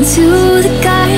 into the garden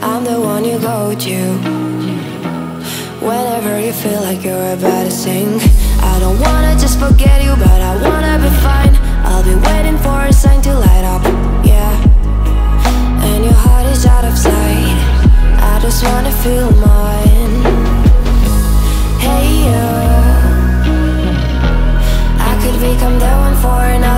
I'm the one you go to Whenever you feel like you're about to sink. I don't wanna just forget you But I wanna be fine. I'll be waiting for a sign to light up Yeah. And your heart is out of sight. I just wanna feel mine. Hey you I could become that one for another